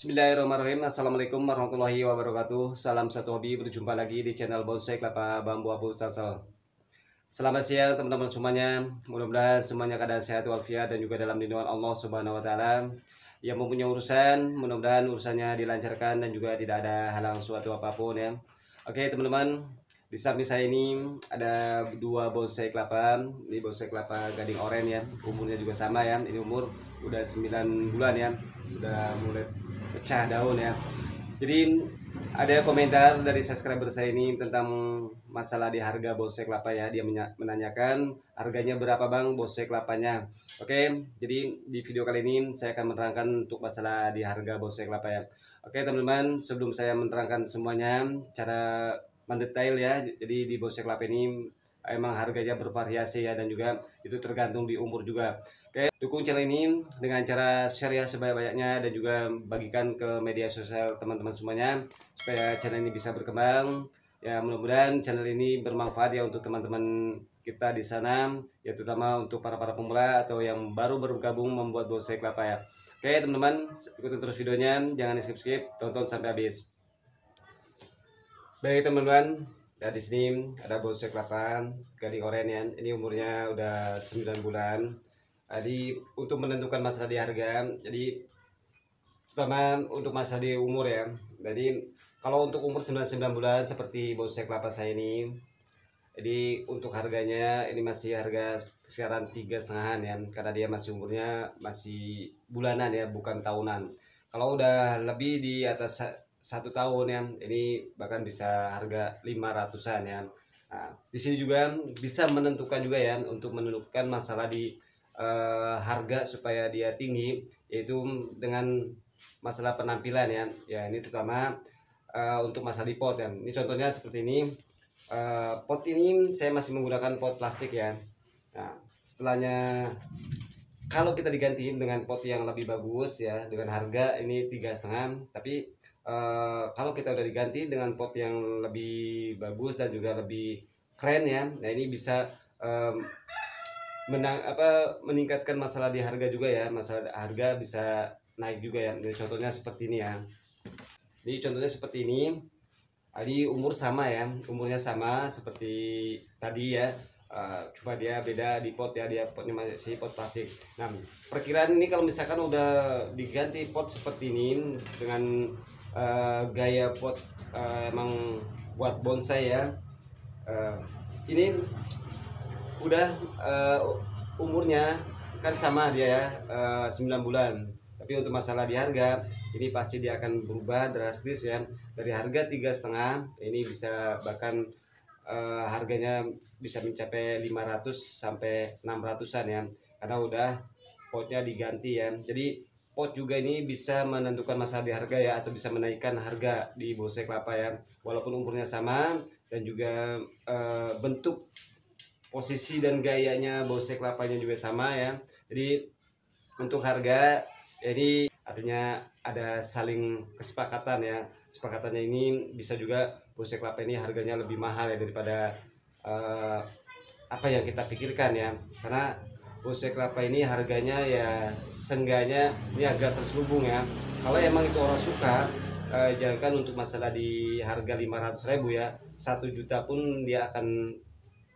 Bismillahirrahmanirrahim. Assalamualaikum warahmatullahi wabarakatuh. Salam satu hobi berjumpa lagi di channel bonsai kelapa bambu abu sasal. Selamat siang teman-teman semuanya. Mudah-mudahan semuanya keadaan sehat walafiat dan juga dalam lindungan Allah subhanahu wa ta'ala. Yang mempunyai urusan mudah-mudahan urusannya dilancarkan dan juga tidak ada halang suatu apa pun ya. Oke teman-teman di samping saya ini ada dua bonsai kelapa. Ini bonsai kelapa gading oren ya. Umurnya juga sama ya. Ini umur udah 9 bulan ya. Udah mulai pecah daun ya. Jadi ada komentar dari subscriber saya ini tentang masalah di harga bonsai kelapa ya. Dia menanyakan harganya berapa bang bonsai kelapanya? Oke jadi di video kali ini saya akan menerangkan untuk masalah di harga bonsai kelapa ya. Oke teman-teman sebelum saya menerangkan semuanya cara mendetail ya. Jadi di bonsai kelapa ini emang harganya bervariasi ya dan juga itu tergantung di umur juga Oke, dukung channel ini dengan cara share ya sebanyak-banyaknya dan juga bagikan ke media sosial teman-teman semuanya supaya channel ini bisa berkembang. Ya, mudah-mudahan channel ini bermanfaat ya untuk teman-teman kita di sana, ya terutama untuk para-para pemula atau yang baru bergabung membuat bonsai kelapa ya. Oke, teman-teman, ikutin terus videonya, jangan skip-skip, tonton sampai habis. Baik, teman-teman, ya di sini ada bonsai kelapa gading oranye. Ini umurnya udah 9 bulan. Jadi untuk menentukan masalah di harga jadi terutama untuk masalah di umur ya. Jadi kalau untuk umur 99 bulan seperti bonsai kelapa saya ini jadi untuk harganya ini masih harga kisaran tiga setengahan ya. Karena dia masih umurnya masih bulanan ya bukan tahunan. Kalau udah lebih di atas satu tahun ya ini bahkan bisa harga lima ratusan ya nah, di sini juga bisa menentukan juga ya untuk menentukan masalah di uh, harga supaya dia tinggi yaitu dengan masalah penampilan ya ya ini terutama uh, untuk masalah di pot ya ini contohnya seperti ini. Uh, pot ini saya masih menggunakan pot plastik ya nah setelahnya kalau kita diganti dengan pot yang lebih bagus ya dengan harga ini tiga setengah tapi uh, kalau kita udah diganti dengan pot yang lebih bagus dan juga lebih keren ya nah ini bisa um, menang apa meningkatkan masalah di harga juga ya. Masalah harga bisa naik juga ya. Jadi contohnya seperti ini ya. Jadi contohnya seperti ini. Tadi umur sama ya. Umurnya sama seperti tadi ya. Uh, cuma dia beda di pot ya. Dia potnya masih pot plastik. Nah perkiraan ini kalau misalkan udah diganti pot seperti ini dengan uh, gaya pot uh, emang buat bonsai ya. Uh, ini udah uh, umurnya kan sama dia ya uh, eh, 9 bulan. Tapi untuk masalah di harga ini pasti dia akan berubah drastis ya. Dari harga tiga setengah ini bisa bahkan uh, harganya bisa mencapai 500 sampai 600an ya. Karena udah potnya diganti ya. Jadi pot juga ini bisa menentukan masalah di harga ya atau bisa menaikkan harga di bonsai kelapa ya. Walaupun umurnya sama dan juga uh, bentuk posisi dan gayanya bonsai kelapanya juga sama ya. Jadi untuk harga jadi artinya ada saling kesepakatan ya. Kesepakatannya ini bisa juga bonsai kelapa ini harganya lebih mahal ya daripada uh, apa yang kita pikirkan ya. Karena bonsai kelapa ini harganya ya sengganya ini agak terselubung ya. Kalau emang itu orang suka uh, jangan untuk masalah di harga 500 ribu ya satu juta pun dia akan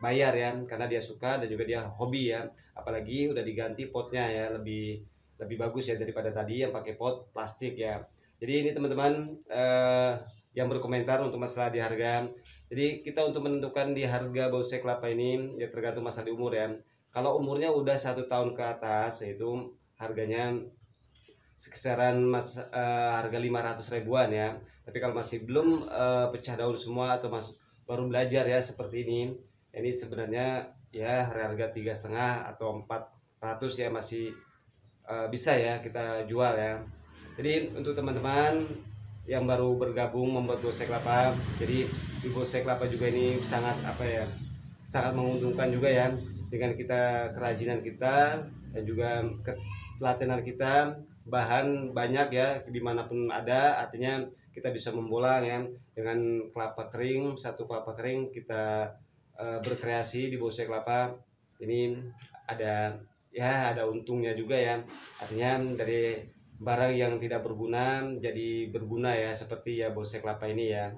bayar ya karena dia suka dan juga dia hobi ya. Apalagi udah diganti potnya ya lebih lebih bagus ya daripada tadi yang pakai pot plastik ya. Jadi ini teman-teman eh, yang berkomentar untuk masalah di harga. Jadi kita untuk menentukan di harga bonsai kelapa ini ya tergantung masa di umur ya kalau umurnya udah satu tahun ke atas yaitu harganya sekisaran mas uh, harga 500 ribuan ya. Tapi kalau masih belum uh, pecah daun semua atau mas baru belajar ya seperti ini ini sebenarnya ya harga tiga setengah atau empat ratus ya masih uh, bisa ya kita jual ya. Jadi untuk teman-teman yang baru bergabung membuat bonsai kelapa jadi di bonsai kelapa juga ini sangat apa ya sangat menguntungkan juga ya dengan kita kerajinan kita dan juga keteladanan kita bahan banyak ya di mana pun ada. Artinya kita bisa membolang ya dengan kelapa kering satu kelapa kering kita uh, berkreasi di bonsai kelapa. Ini ada ya ada untungnya juga ya. Artinya dari barang yang tidak berguna jadi berguna ya seperti ya bosek kelapa ini ya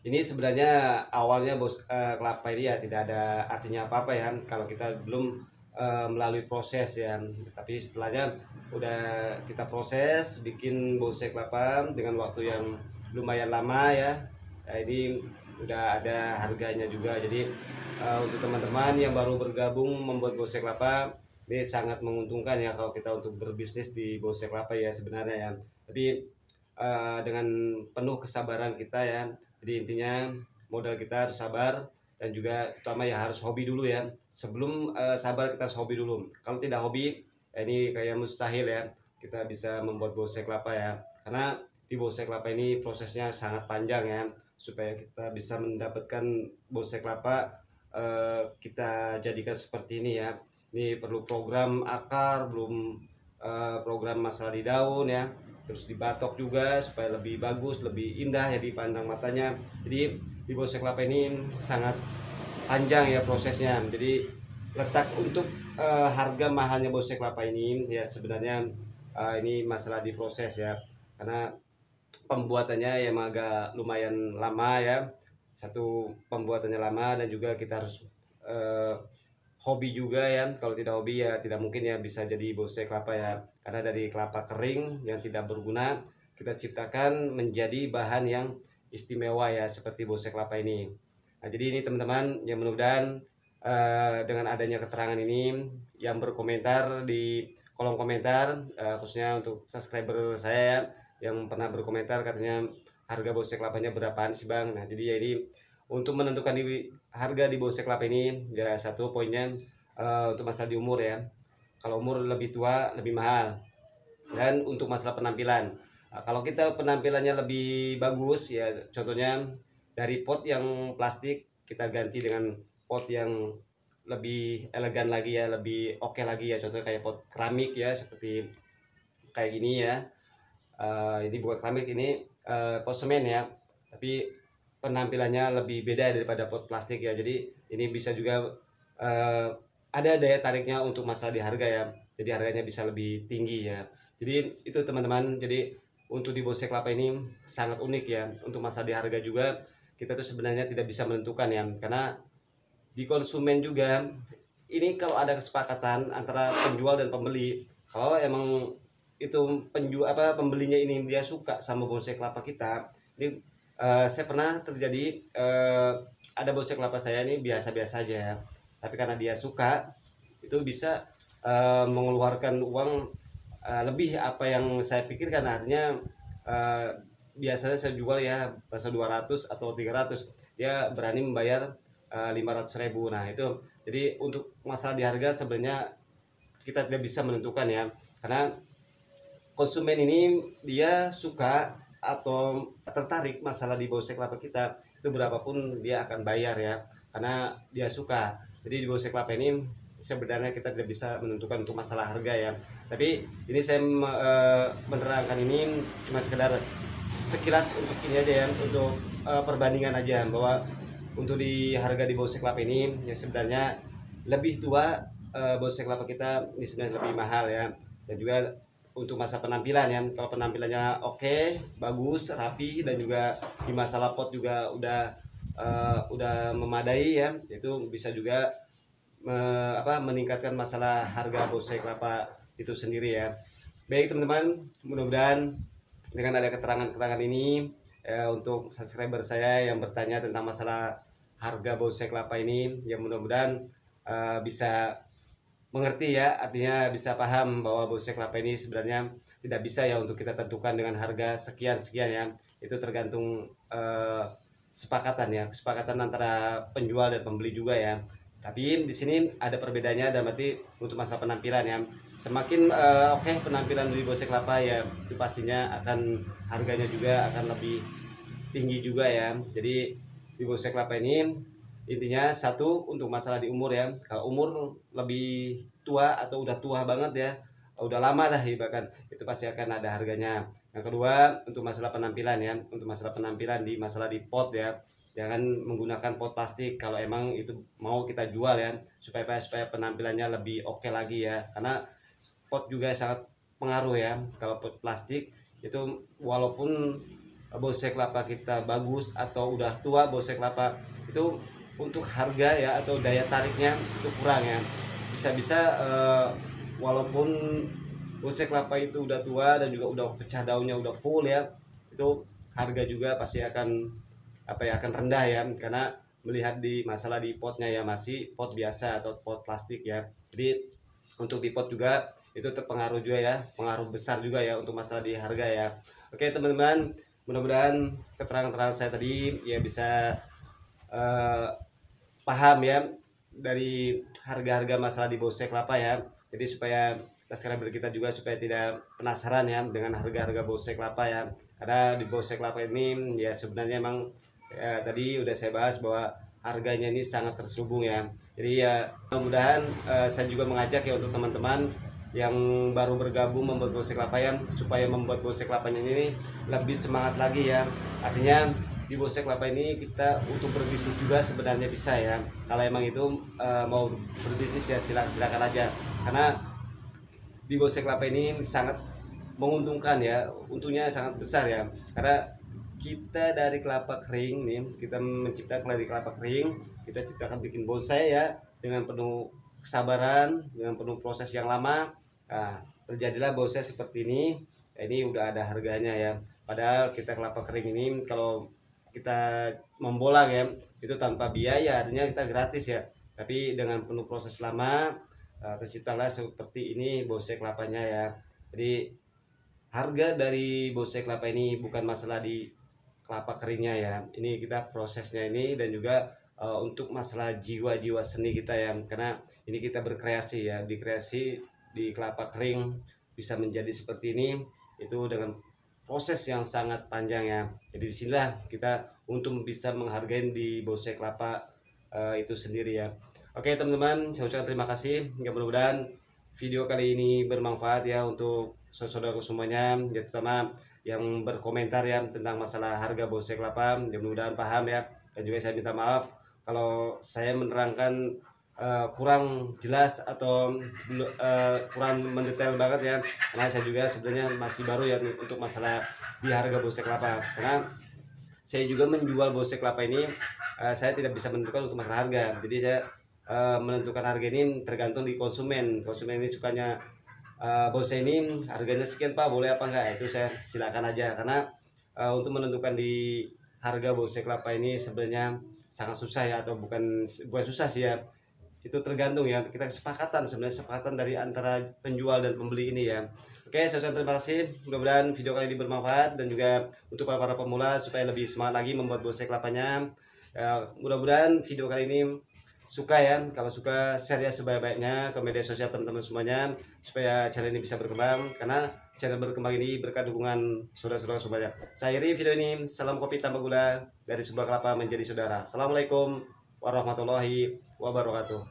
ini sebenarnya awalnya bos uh, kelapa ini ya tidak ada artinya apa apa ya kalau kita belum uh, melalui proses ya. Tapi setelahnya udah kita proses bikin bosek kelapa dengan waktu yang lumayan lama ya. Jadi udah ada harganya juga. Jadi uh, untuk teman-teman yang baru bergabung membuat bosek kelapa ini sangat menguntungkan ya kalau kita untuk berbisnis di bosek kelapa ya sebenarnya ya. Tapi uh, dengan penuh kesabaran kita ya jadi intinya modal kita harus sabar dan juga terutama ya harus hobi dulu ya. Sebelum uh, sabar kita harus hobi dulu. Kalau tidak hobi ya ini kayak mustahil ya. Kita bisa membuat bosek kelapa ya. Karena di bosek kelapa ini prosesnya sangat panjang ya. Supaya kita bisa mendapatkan bosek kelapa uh, kita jadikan seperti ini ya. Ini perlu program akar belum uh, program masalah di daun ya terus dibatok juga supaya lebih bagus lebih indah ya dipandang matanya. Jadi di bosek kelapa ini sangat panjang ya prosesnya. Jadi letak untuk uh, harga mahalnya bosek kelapa ini ya sebenarnya uh, ini masalah di proses ya. Karena pembuatannya yang agak lumayan lama ya. Satu pembuatannya lama dan juga kita harus uh, hobi juga ya kalau tidak hobi ya tidak mungkin ya bisa jadi bonsai kelapa ya. Karena dari kelapa kering yang tidak berguna kita ciptakan menjadi bahan yang istimewa ya seperti bonsai kelapa ini. Nah jadi ini teman-teman yang mudah-mudahan uh, dengan adanya keterangan ini yang berkomentar di kolom komentar uh, khususnya untuk subscriber saya yang pernah berkomentar katanya harga bonsai kelapanya berapaan sih bang? Nah jadi ya ini untuk menentukan di harga di bonsai kelapa ini ya satu poinnya uh, untuk masalah di umur ya. Kalau umur lebih tua lebih mahal. Dan untuk masalah penampilan. Uh, kalau kita penampilannya lebih bagus ya contohnya dari pot yang plastik kita ganti dengan pot yang lebih elegan lagi ya lebih oke okay lagi ya. Contohnya kayak pot keramik ya seperti kayak gini ya. Uh, ini bukan keramik ini uh, pot semen ya. Tapi penampilannya lebih beda daripada pot plastik ya. Jadi ini bisa juga uh, ada daya tariknya untuk masalah di harga ya. Jadi harganya bisa lebih tinggi ya. Jadi itu teman-teman jadi untuk di bosek kelapa ini sangat unik ya. Untuk masalah di harga juga kita tuh sebenarnya tidak bisa menentukan ya. Karena di konsumen juga ini kalau ada kesepakatan antara penjual dan pembeli kalau emang itu penjual apa pembelinya ini dia suka sama bonsai kelapa kita ini uh, saya pernah terjadi uh, ada bosnya kelapa saya ini biasa-biasa aja tapi karena dia suka itu bisa uh, mengeluarkan uang uh, lebih apa yang saya pikirkan. Artinya uh, biasanya saya jual ya bahasa 200 atau 300 dia berani membayar uh, 500 ribu. Nah itu jadi untuk masalah di harga sebenarnya kita tidak bisa menentukan ya. Karena konsumen ini dia suka atau tertarik masalah di bawah kelapa kita itu berapapun dia akan bayar ya karena dia suka. Jadi di bawah kelapa ini sebenarnya kita tidak bisa menentukan untuk masalah harga ya. Tapi ini saya e, menerangkan ini cuma sekedar sekilas untuk ini aja ya untuk e, perbandingan aja bahwa untuk di harga di bawah kelapa ini ya sebenarnya lebih tua e, bawah kelapa kita ini sebenarnya lebih mahal ya. Dan juga untuk masa penampilan ya. Kalau penampilannya oke okay, bagus rapi dan juga di masalah pot juga udah uh, udah memadai ya. Itu bisa juga me, apa meningkatkan masalah harga bonsai kelapa itu sendiri ya. Baik teman-teman mudah-mudahan dengan ada keterangan-keterangan ini ya, untuk subscriber saya yang bertanya tentang masalah harga bonsai kelapa ini ya mudah-mudahan uh, bisa mengerti ya artinya bisa paham bahwa bonsai kelapa ini sebenarnya tidak bisa ya untuk kita tentukan dengan harga sekian sekian ya. Itu tergantung uh, sepakatan ya kesepakatan antara penjual dan pembeli juga ya. Tapi di sini ada perbedaannya dan berarti untuk masa penampilan ya. Semakin uh, oke okay, penampilan di bonsai kelapa ya itu pastinya akan harganya juga akan lebih tinggi juga ya. Jadi di kelapa ini intinya satu untuk masalah di umur ya. Kalau umur lebih tua atau udah tua banget ya udah lama dah bahkan itu pasti akan ada harganya. Yang kedua untuk masalah penampilan ya. Untuk masalah penampilan di masalah di pot ya. Jangan menggunakan pot plastik kalau emang itu mau kita jual ya supaya supaya penampilannya lebih oke okay lagi ya. Karena pot juga sangat pengaruh ya. Kalau pot plastik itu walaupun bonsai kelapa kita bagus atau udah tua bonsai kelapa itu untuk harga ya atau daya tariknya itu kurang ya. Bisa-bisa uh, walaupun bonsai kelapa itu udah tua dan juga udah pecah daunnya udah full ya itu harga juga pasti akan apa ya akan rendah ya. Karena melihat di masalah di potnya ya masih pot biasa atau pot plastik ya. Jadi untuk di pot juga itu terpengaruh juga ya pengaruh besar juga ya untuk masalah di harga ya. Oke teman-teman mudah-mudahan keterangan-keterangan saya tadi ya bisa uh, paham ya dari harga-harga masalah di bonsai kelapa ya. Jadi supaya subscriber kita juga supaya tidak penasaran ya dengan harga-harga bonsai kelapa ya. Karena di bonsai kelapa ini ya sebenarnya emang ya, tadi udah saya bahas bahwa harganya ini sangat terselubung ya. Jadi ya mudah-mudahan uh, saya juga mengajak ya untuk teman-teman yang baru bergabung membuat gosek kelapa ya supaya membuat gosek kelapanya ini lebih semangat lagi ya. Artinya di gosek kelapa ini kita untuk berbisnis juga sebenarnya bisa ya. Kalau emang itu uh, mau berbisnis ya silakan silakan aja. Karena di gosek kelapa ini sangat menguntungkan ya untungnya sangat besar ya. Karena kita dari kelapa kering nih kita menciptakan dari kelapa kering kita ciptakan bikin bonsai ya dengan penuh kesabaran dengan penuh proses yang lama. Nah, terjadilah bonsai seperti ini. Nah, ini udah ada harganya ya. Padahal kita kelapa kering ini kalau kita membolang ya itu tanpa biaya artinya kita gratis ya. Tapi dengan penuh proses lama uh, terciptalah seperti ini bonsai kelapanya ya. Jadi harga dari bonsai kelapa ini bukan masalah di kelapa keringnya ya. Ini kita prosesnya ini dan juga uh, untuk masalah jiwa-jiwa seni kita ya. Karena ini kita berkreasi ya dikreasi di kelapa kering bisa menjadi seperti ini itu dengan proses yang sangat panjang ya. Jadi di sinilah kita untuk bisa menghargai di bonsai kelapa uh, itu sendiri ya. Oke teman-teman saya ucapkan terima kasih. Mudah-mudahan video kali ini bermanfaat ya untuk saudara semuanya ya terutama yang berkomentar ya tentang masalah harga bonsai kelapa. Mudah-mudahan paham ya. Dan juga saya minta maaf kalau saya menerangkan uh, kurang jelas atau uh, kurang mendetail banget ya. Karena saya juga sebenarnya masih baru ya untuk masalah di harga bonsai kelapa. Karena saya juga menjual bonsai kelapa ini uh, saya tidak bisa menentukan untuk masalah harga. Jadi saya uh, menentukan harga ini tergantung di konsumen. Konsumen ini sukanya uh, bonsai ini harganya sekian pak boleh apa enggak? Itu saya silakan aja. Karena uh, untuk menentukan di harga bonsai kelapa ini sebenarnya sangat susah ya atau bukan bukan susah sih ya itu tergantung ya. Kita kesepakatan sebenarnya kesepakatan dari antara penjual dan pembeli ini ya. Oke saya ucapkan terima kasih. Mudah-mudahan video kali ini bermanfaat dan juga untuk para para pemula supaya lebih semangat lagi membuat bonsai kelapanya ya, mudah-mudahan video kali ini suka ya. Kalau suka share ya sebaik-baiknya ke media sosial teman-teman semuanya supaya channel ini bisa berkembang. Karena channel berkembang ini berkat dukungan saudara-saudara semuanya. Saya iri video ini salam kopi tanpa gula dari sebuah kelapa menjadi saudara. Assalamualaikum warahmatullahi wabarakatuh